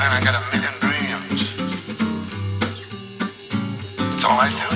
Man, I got a million dreams. That's all I do.